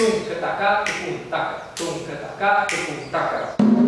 tum ka taka tum taka tum ka taka tum taka